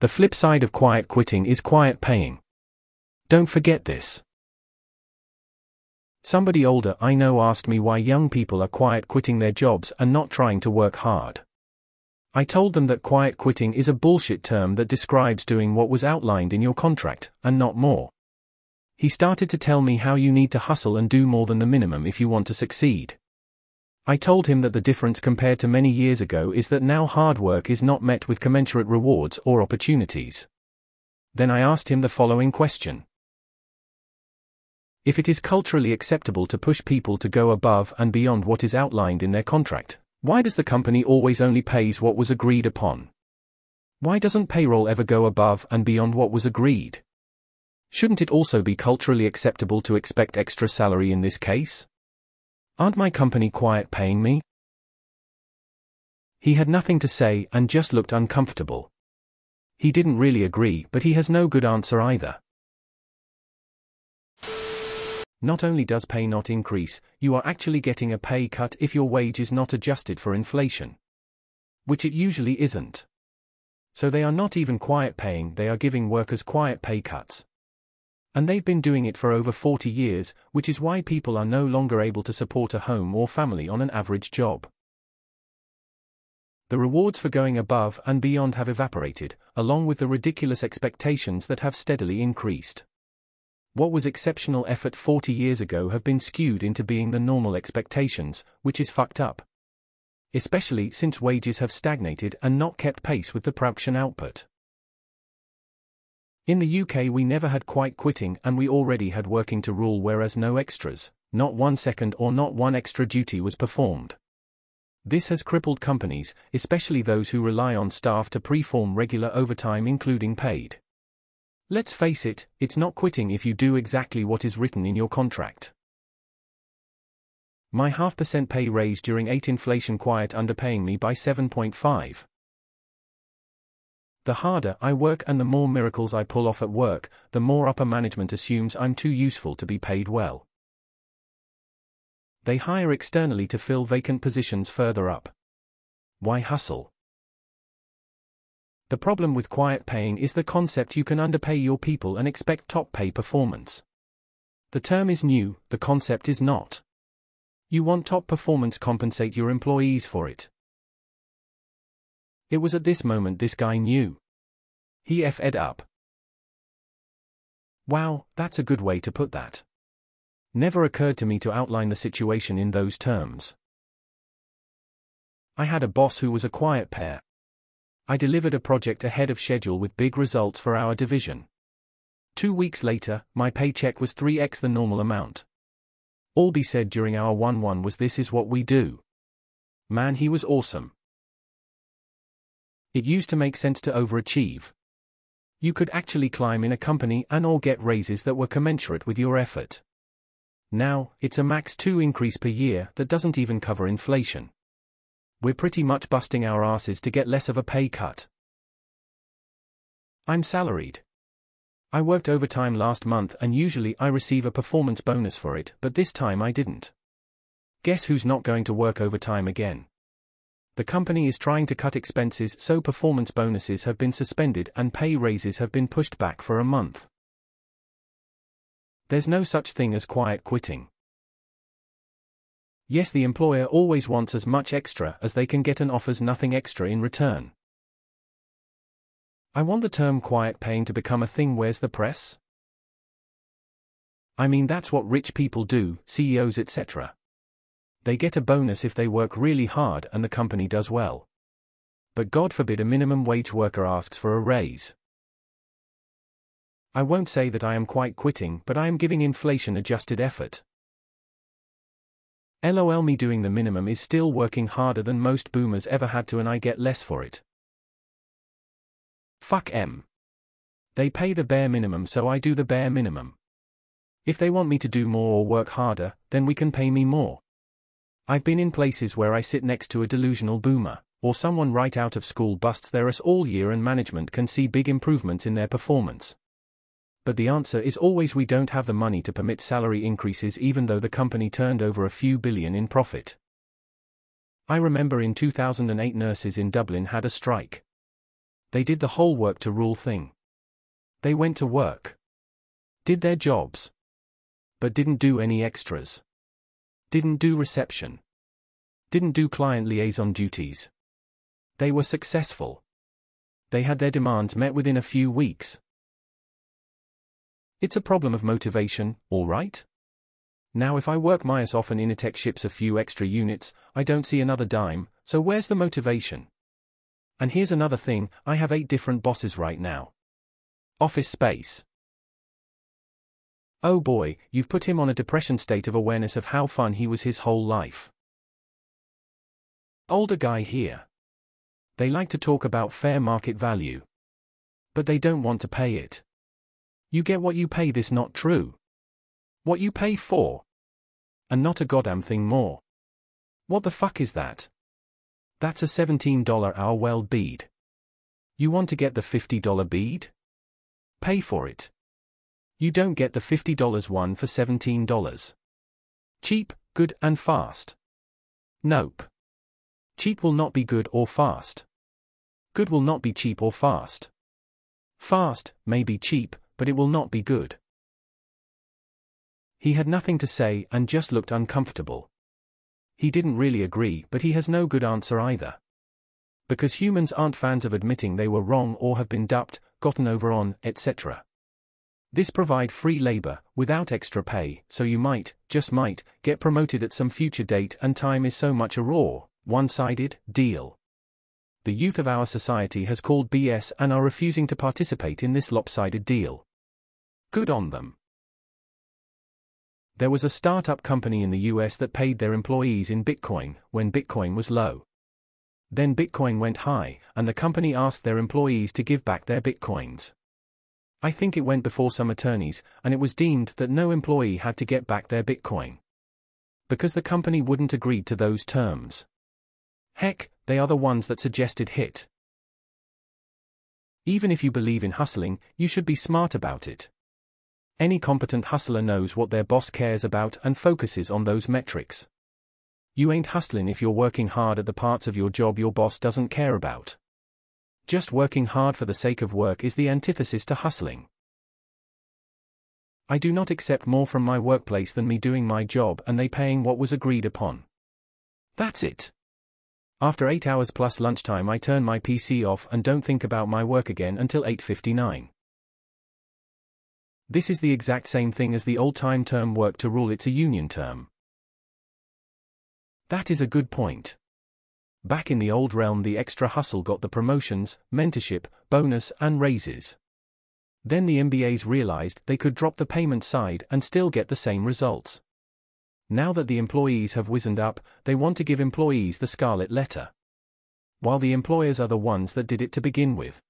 The flip side of quiet quitting is quiet paying. Don't forget this. Somebody older I know asked me why young people are quiet quitting their jobs and not trying to work hard. I told them that quiet quitting is a bullshit term that describes doing what was outlined in your contract, and not more. He started to tell me how you need to hustle and do more than the minimum if you want to succeed. I told him that the difference compared to many years ago is that now hard work is not met with commensurate rewards or opportunities. Then I asked him the following question if it is culturally acceptable to push people to go above and beyond what is outlined in their contract, why does the company always only pays what was agreed upon? Why doesn't payroll ever go above and beyond what was agreed? Shouldn't it also be culturally acceptable to expect extra salary in this case? Aren't my company quiet paying me? He had nothing to say and just looked uncomfortable. He didn't really agree, but he has no good answer either. Not only does pay not increase, you are actually getting a pay cut if your wage is not adjusted for inflation. Which it usually isn't. So they are not even quiet paying, they are giving workers quiet pay cuts. And they've been doing it for over 40 years, which is why people are no longer able to support a home or family on an average job. The rewards for going above and beyond have evaporated, along with the ridiculous expectations that have steadily increased. What was exceptional effort 40 years ago have been skewed into being the normal expectations, which is fucked up. Especially since wages have stagnated and not kept pace with the production output. In the UK we never had quite quitting and we already had working to rule whereas no extras, not one second or not one extra duty was performed. This has crippled companies, especially those who rely on staff to perform regular overtime including paid. Let's face it, it's not quitting if you do exactly what is written in your contract. My half percent pay raise during 8 inflation quiet underpaying me by 7.5. The harder I work and the more miracles I pull off at work, the more upper management assumes I'm too useful to be paid well. They hire externally to fill vacant positions further up. Why hustle? The problem with quiet paying is the concept you can underpay your people and expect top pay performance. The term is new, the concept is not. You want top performance compensate your employees for it. It was at this moment this guy knew. He f-ed up. Wow, that's a good way to put that. Never occurred to me to outline the situation in those terms. I had a boss who was a quiet pair. I delivered a project ahead of schedule with big results for our division. Two weeks later, my paycheck was 3x the normal amount. All be said during our 1 1 was this is what we do. Man, he was awesome. It used to make sense to overachieve. You could actually climb in a company and or get raises that were commensurate with your effort. Now, it's a max 2 increase per year that doesn't even cover inflation we're pretty much busting our asses to get less of a pay cut. I'm salaried. I worked overtime last month and usually I receive a performance bonus for it, but this time I didn't. Guess who's not going to work overtime again? The company is trying to cut expenses so performance bonuses have been suspended and pay raises have been pushed back for a month. There's no such thing as quiet quitting. Yes, the employer always wants as much extra as they can get and offers nothing extra in return. I want the term quiet paying to become a thing where's the press? I mean that's what rich people do, CEOs etc. They get a bonus if they work really hard and the company does well. But God forbid a minimum wage worker asks for a raise. I won't say that I am quite quitting, but I am giving inflation adjusted effort. LOL me doing the minimum is still working harder than most boomers ever had to and I get less for it. Fuck M. They pay the bare minimum so I do the bare minimum. If they want me to do more or work harder, then we can pay me more. I've been in places where I sit next to a delusional boomer, or someone right out of school busts their ass all year and management can see big improvements in their performance but the answer is always we don't have the money to permit salary increases even though the company turned over a few billion in profit. I remember in 2008 nurses in Dublin had a strike. They did the whole work to rule thing. They went to work. Did their jobs. But didn't do any extras. Didn't do reception. Didn't do client liaison duties. They were successful. They had their demands met within a few weeks. It's a problem of motivation, all right? Now if I work my ass off and Initech ships a few extra units, I don't see another dime, so where's the motivation? And here's another thing, I have eight different bosses right now. Office space. Oh boy, you've put him on a depression state of awareness of how fun he was his whole life. Older guy here. They like to talk about fair market value. But they don't want to pay it. You get what you pay this not true. What you pay for. And not a goddamn thing more. What the fuck is that? That's a $17 hour weld bead. You want to get the $50 bead? Pay for it. You don't get the $50 one for $17. Cheap, good, and fast. Nope. Cheap will not be good or fast. Good will not be cheap or fast. Fast may be cheap, but it will not be good. He had nothing to say and just looked uncomfortable. He didn't really agree, but he has no good answer either. Because humans aren't fans of admitting they were wrong or have been duped, gotten over on, etc. This provide free labor, without extra pay, so you might, just might, get promoted at some future date and time is so much a raw, one-sided, deal. The youth of our society has called BS and are refusing to participate in this lopsided deal. Good on them. There was a startup company in the US that paid their employees in Bitcoin when Bitcoin was low. Then Bitcoin went high, and the company asked their employees to give back their Bitcoins. I think it went before some attorneys, and it was deemed that no employee had to get back their Bitcoin. Because the company wouldn't agree to those terms. Heck, they are the ones that suggested HIT. Even if you believe in hustling, you should be smart about it. Any competent hustler knows what their boss cares about and focuses on those metrics. You ain't hustling if you're working hard at the parts of your job your boss doesn't care about. Just working hard for the sake of work is the antithesis to hustling. I do not accept more from my workplace than me doing my job and they paying what was agreed upon. That's it. After 8 hours plus lunchtime I turn my PC off and don't think about my work again until 8.59. This is the exact same thing as the old-time term work to rule it's a union term. That is a good point. Back in the old realm the extra hustle got the promotions, mentorship, bonus and raises. Then the MBAs realized they could drop the payment side and still get the same results. Now that the employees have wizened up, they want to give employees the scarlet letter. While the employers are the ones that did it to begin with.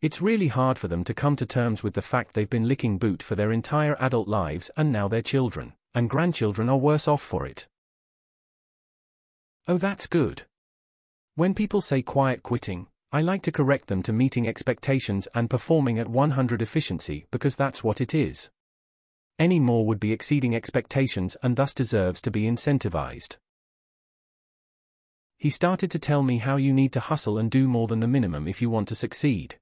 It's really hard for them to come to terms with the fact they've been licking boot for their entire adult lives and now their children and grandchildren are worse off for it. Oh, that's good. When people say quiet quitting, I like to correct them to meeting expectations and performing at 100 efficiency because that's what it is. Any more would be exceeding expectations and thus deserves to be incentivized. He started to tell me how you need to hustle and do more than the minimum if you want to succeed.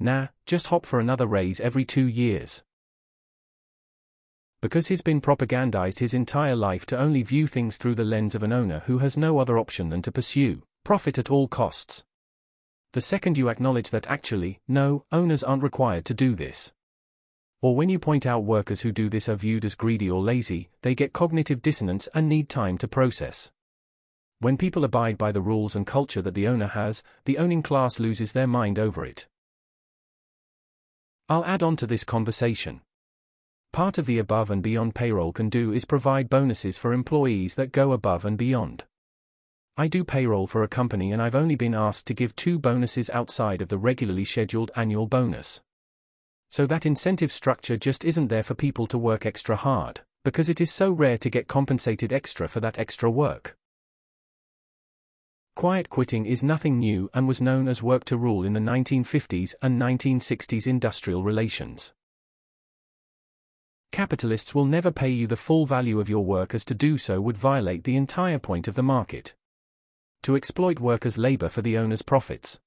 Nah, just hop for another raise every two years. Because he's been propagandized his entire life to only view things through the lens of an owner who has no other option than to pursue profit at all costs. The second you acknowledge that actually, no, owners aren't required to do this. Or when you point out workers who do this are viewed as greedy or lazy, they get cognitive dissonance and need time to process. When people abide by the rules and culture that the owner has, the owning class loses their mind over it. I'll add on to this conversation. Part of the above and beyond payroll can do is provide bonuses for employees that go above and beyond. I do payroll for a company and I've only been asked to give two bonuses outside of the regularly scheduled annual bonus. So that incentive structure just isn't there for people to work extra hard, because it is so rare to get compensated extra for that extra work. Quiet quitting is nothing new and was known as work to rule in the 1950s and 1960s industrial relations. Capitalists will never pay you the full value of your work as to do so would violate the entire point of the market. to exploit workers' labor for the owner's profits.